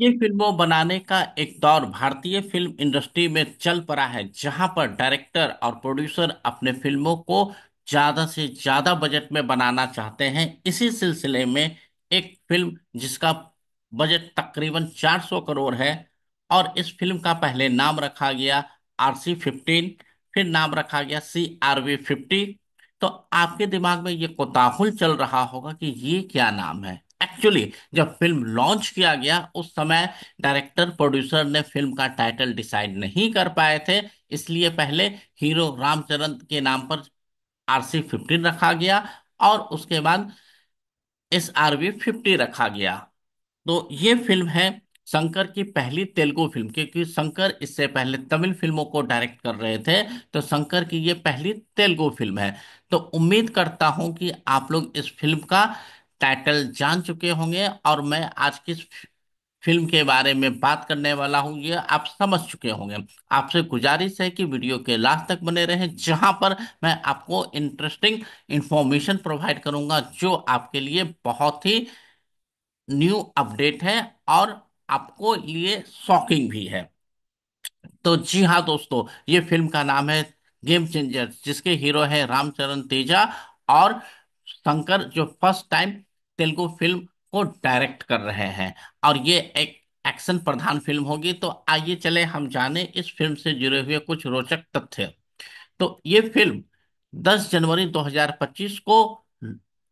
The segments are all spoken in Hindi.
ये फ़िल्मों बनाने का एक दौर भारतीय फ़िल्म इंडस्ट्री में चल पड़ा है, जहाँ पर डायरेक्टर और प्रोड्यूसर अपने फ़िल्मों को ज़्यादा से ज़्यादा बजट में बनाना चाहते हैं। इसी सिलसिले में एक फ़िल्म जिसका बजट तकरीबन 400 करोड़ है और इस फ़िल्म का पहले नाम रखा गया आरसी फिफ्टीन, फिर नाम रखा गया सी आर वी फिफ्टी। तो आपके दिमाग में ये कोताहुल चल रहा होगा कि ये क्या नाम है? एक्चुअली जब फ़िल्म लॉन्च किया गया, उस समय डायरेक्टर प्रोड्यूसर ने फ़िल्म का टाइटल डिसाइड नहीं कर पाए थे। इसलिए पहले हीरो रामचरण के नाम पर आरसी फिफ्टीन रखा गया और उसके बाद एस आर वी फिफ्टी रखा गया। तो ये फ़िल्म है शंकर की पहली तेलुगु फ़िल्म क्योंकि शंकर इससे पहले तमिल फ़िल्मों को डायरेक्ट कर रहे थे तो शंकर की ये पहली तेलुगु फ़िल्म है। तो उम्मीद करता हूँ कि आप लोग इस फ़िल्म का टाइटल जान चुके होंगे और मैं आज किस फ़िल्म के बारे में बात करने वाला हूँ, ये आप समझ चुके होंगे। आपसे गुजारिश है कि वीडियो के लास्ट तक बने रहें, जहाँ पर मैं आपको इंटरेस्टिंग इंफॉर्मेशन प्रोवाइड करूँगा, जो आपके लिए बहुत ही न्यू अपडेट है और आपको लिए शॉकिंग भी है। तो जी हाँ दोस्तों, ये फ़िल्म का नाम है गेम चेंजर जिसके हीरो है रामचरण तेजा और शंकर, जो फ़र्स्ट टाइम तेलुगु फ़िल्म को डायरेक्ट कर रहे हैं। और ये एक एक्शन प्रधान फ़िल्म होगी। तो आइए चले, हम जाने इस फ़िल्म से जुड़े हुए कुछ रोचक तथ्य। तो ये फ़िल्म 10 जनवरी 2025 को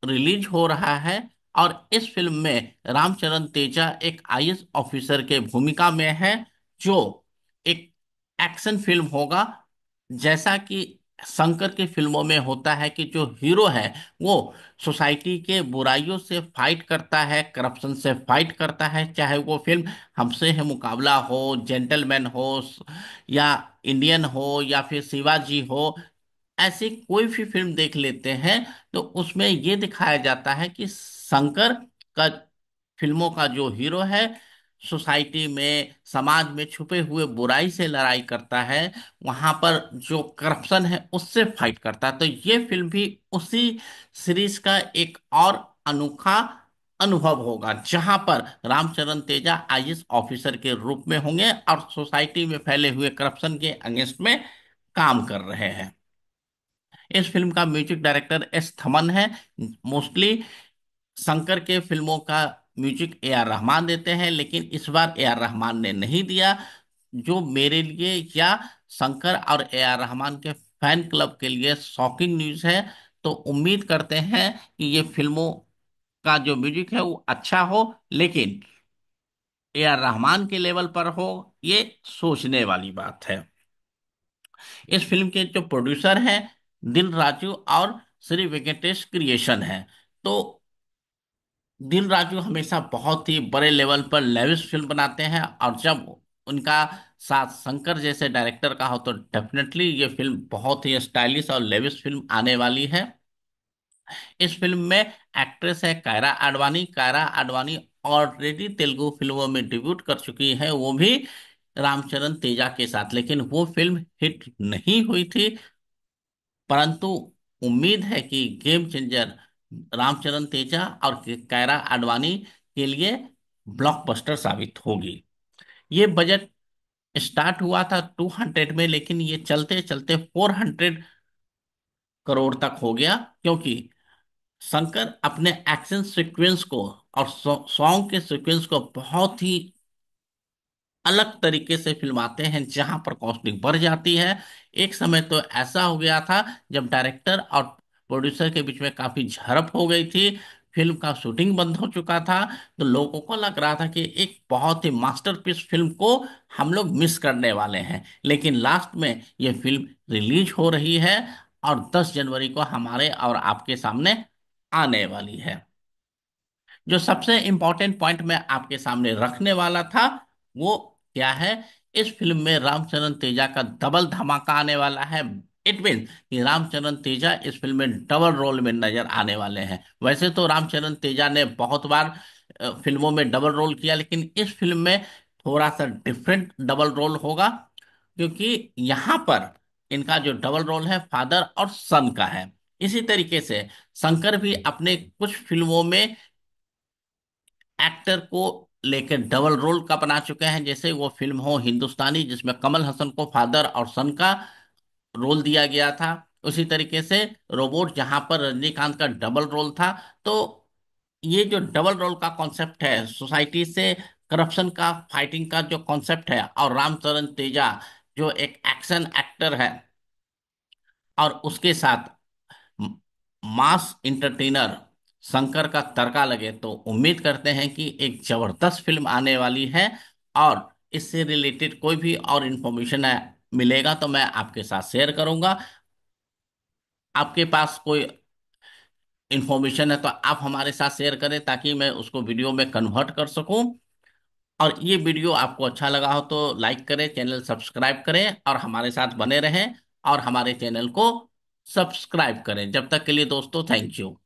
रिलीज़ हो रहा है। और इस फ़िल्म में रामचरण तेजा एक आईएएस ऑफिसर के भूमिका में है, जो एक एक्शन फ़िल्म होगा। जैसा कि शंकर की फ़िल्मों में होता है कि जो हीरो है, वो सोसाइटी के बुराइयों से फाइट करता है, करप्शन से फाइट करता है, चाहे वो फ़िल्म हमसे है मुकाबला हो, जेंटलमैन हो, या इंडियन हो, या फिर शिवाजी हो, ऐसी कोई भी फ़िल्म देख लेते हैं तो उसमें ये दिखाया जाता है कि शंकर का, फ़िल्मों का जो हीरो है सोसाइटी में, समाज में छुपे हुए बुराई से लड़ाई करता है, वहाँ पर जो करप्शन है उससे फाइट करता है। तो ये फ़िल्म भी उसी सीरीज़ का एक और अनोखा अनुभव होगा, जहाँ पर रामचरण तेजा आईएएस ऑफिसर के रूप में होंगे और सोसाइटी में फैले हुए करप्शन के अगेंस्ट में काम कर रहे हैं। इस फ़िल्म का म्यूज़िक डायरेक्टर एस थमन है। मोस्टली शंकर के फ़िल्मों का म्यूज़िक ए आर रहमान देते हैं, लेकिन इस बार ए आर रहमान ने नहीं दिया, जो मेरे लिए या शंकर और ए आर रहमान के फ़ैन क्लब के लिए शॉकिंग न्यूज़ है। तो उम्मीद करते हैं कि ये फ़िल्मों का जो म्यूज़िक है वो अच्छा हो, लेकिन ए आर रहमान के लेवल पर हो, ये सोचने वाली बात है। इस फ़िल्म के जो प्रोड्यूसर हैं, दिल राजू और श्री वेंकटेश क्रिएशन है। तो दिल राजू हमेशा बहुत ही बड़े लेवल पर लेविश फ़िल्म बनाते हैं और जब उनका साथ शंकर जैसे डायरेक्टर का हो तो डेफिनेटली ये फ़िल्म बहुत ही स्टाइलिश और लेविश फ़िल्म आने वाली है। इस फ़िल्म में एक्ट्रेस है कायरा आडवाणी। कायरा आडवाणी ऑलरेडी तेलुगु फ़िल्मों में डिब्यूट कर चुकी है, वो भी रामचरण तेजा के साथ, लेकिन वो फ़िल्म हिट नहीं हुई थी। परंतु उम्मीद है कि गेम चेंजर रामचरण तेजा और कायरा आडवाणी के लिए ब्लॉकबस्टर साबित होगी। ये बजट स्टार्ट हुआ था टू हंड्रेड में, लेकिन ये चलते चलते फोर हंड्रेड करोड़ तक हो गया, क्योंकि शंकर अपने एक्शन सीक्वेंस को और सॉन्ग के सीक्वेंस को बहुत ही अलग तरीके से फिल्माते हैं, जहाँ पर कॉस्टिंग बढ़ जाती है। एक समय तो ऐसा हो गया था, जब डायरेक्टर और प्रोड्यूसर के बीच में काफ़ी झड़प हो गई थी, फ़िल्म का शूटिंग बंद हो चुका था तो लोगों को लग रहा था कि एक बहुत ही मास्टरपीस फ़िल्म को हम लोग मिस करने वाले हैं। लेकिन लास्ट में ये फ़िल्म रिलीज़ हो रही है और 10 जनवरी को हमारे और आपके सामने आने वाली है। जो सबसे इंपॉर्टेंट पॉइंट मैं आपके सामने रखने वाला था, वो क्या है? इस फ़िल्म में रामचरण तेजा का डबल धमाका आने वाला है। इट मीन कि रामचरण तेजा इस फ़िल्म में डबल रोल में नज़र आने वाले हैं। वैसे तो रामचरण तेजा ने बहुत बार फ़िल्मों में डबल रोल किया, लेकिन इस फ़िल्म में थोड़ा सा डिफरेंट डबल रोल होगा, क्योंकि यहाँ पर इनका जो डबल रोल है फादर और सन का है। इसी तरीके से शंकर भी अपने कुछ फ़िल्मों में एक्टर को लेकर डबल रोल का बना चुके हैं। जैसे वो फ़िल्म हो हिंदुस्तानी, जिसमें कमल हसन को फादर और सन का रोल दिया गया था। उसी तरीके से रोबोट जहाँ पर रजनीकांत का डबल रोल था। तो ये जो डबल रोल का कॉन्सेप्ट है, सोसाइटी से करप्शन का, फाइटिंग का जो कॉन्सेप्ट है, और रामचरण तेजा जो एक एक्शन एक्टर है, और उसके साथ मास इंटरटेनर शंकर का तड़का लगे तो उम्मीद करते हैं कि एक ज़बरदस्त फ़िल्म आने वाली है, और इससे रिलेटेड कोई भी और इन्फॉर्मेशन है मिलेगा तो मैं आपके साथ शेयर करूँगा। आपके पास कोई इन्फॉर्मेशन है तो आप हमारे साथ शेयर करें ताकि मैं उसको वीडियो में कन्वर्ट कर सकूँ। और ये वीडियो आपको अच्छा लगा हो तो लाइक करें चैनल सब्सक्राइब करें और हमारे साथ बने रहें और हमारे चैनल को सब्सक्राइब करें। जब तक के लिए दोस्तों थैंक यू